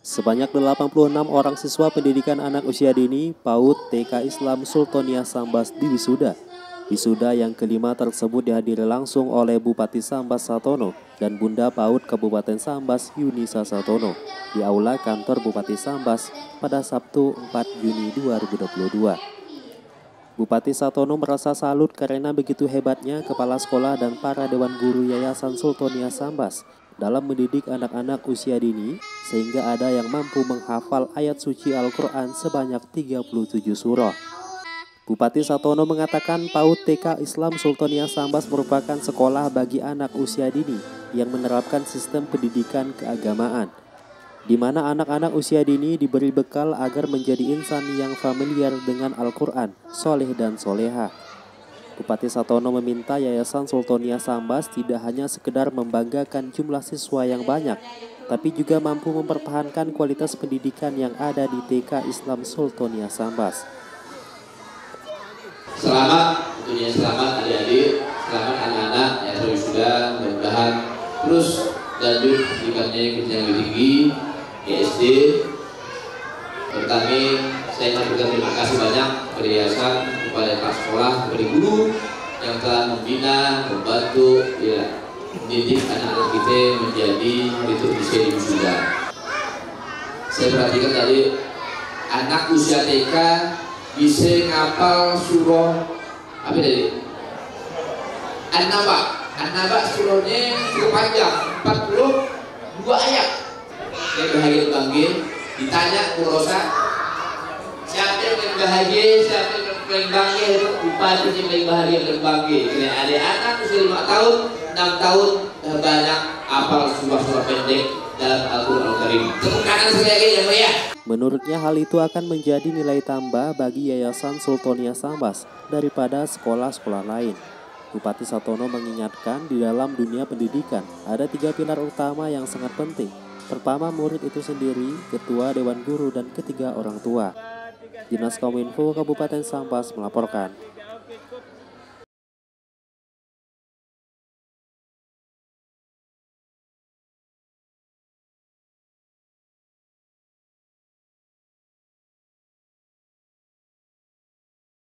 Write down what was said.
Sebanyak 86 orang siswa pendidikan anak usia dini PAUD TK Islam Sultonia Sambas di wisuda. Wisuda yang kelima tersebut dihadiri langsung oleh Bupati Sambas Satono dan Bunda PAUD Kabupaten Sambas Yunisa Satono di Aula Kantor Bupati Sambas pada Sabtu 4 Juni 2022. Bupati Satono merasa salut karena begitu hebatnya kepala sekolah dan para dewan guru Yayasan Sultonia Sambas dalam mendidik anak-anak usia dini sehingga ada yang mampu menghafal ayat suci Al-Quran sebanyak 37 surah. Bupati Satono mengatakan PAUD TK Islam Sultonia Sambas merupakan sekolah bagi anak usia dini yang menerapkan sistem pendidikan keagamaan di mana anak-anak usia dini diberi bekal agar menjadi insan yang familiar dengan Al-Quran, soleh dan soleha. Bupati Satono meminta Yayasan Sultonia Sambas tidak hanya sekedar membanggakan jumlah siswa yang banyak, tapi juga mampu mempertahankan kualitas pendidikan yang ada di TK Islam Sultonia Sambas. Selamat, tentunya selamat adik-adik, selamat anak-anak yang sudah mudah-mudahan terus lanjut pendidikannya yang lebih tinggi ISD kami saya mengucapkan terima kasih banyak yayasan kepada kepala sekolah kepada guru yang telah membina membantu ya mendidik anak-anak kita menjadi itu bisa wisuda saya perhatikan tadi anak usia TK bisa ngapal surah apa tadi? An-Naba. An-Naba surahnya cukup panjang 42 ayat. Yang bahagia dipanggil ditanya kurosa siapa yang paling bahagia? Siapa yang paling bangga? Bupati yang paling bahagia paling bangga. Ini ada anak usia lima tahun enam tahun banyak apal surah-surah pendek dalam Al-Quran Al-Karim. Tepuk tangan sekali ya ya. Menurutnya hal itu akan menjadi nilai tambah bagi Yayasan Sultonia Sambas daripada sekolah-sekolah lain. Bupati Satono mengingatkan di dalam dunia pendidikan ada tiga pilar utama yang sangat penting, Pertama murid itu sendiri, ketua dewan guru dan ketiga orang tua. Dinas Kominfo Kabupaten Sampas melaporkan.